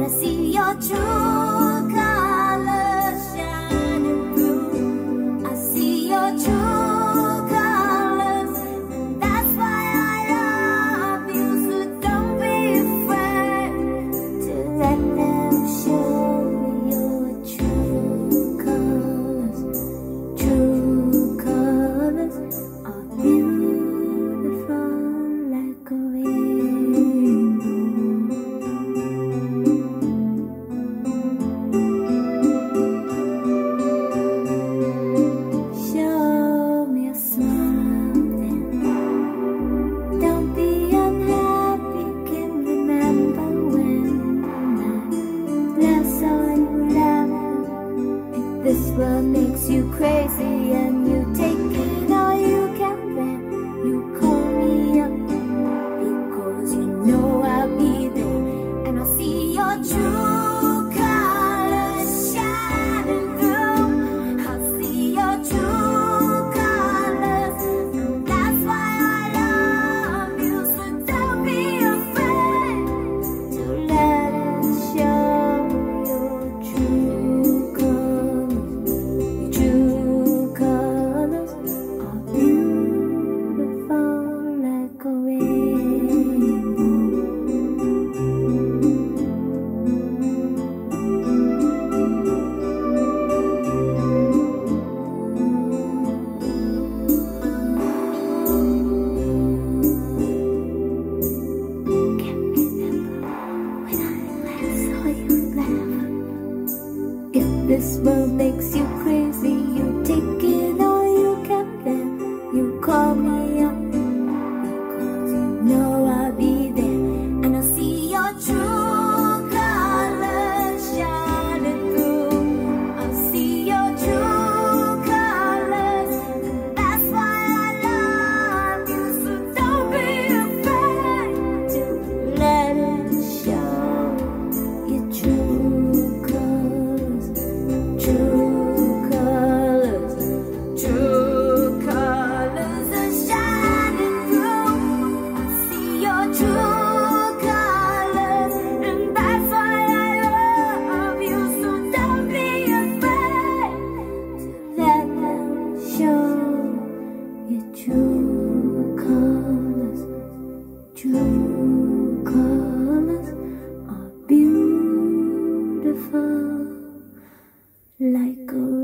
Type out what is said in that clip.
wanna see your truth. This world makes you crazy and you This world makes you crazy. True colors are beautiful like a